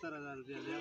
सत्तर हजार रुपया लिया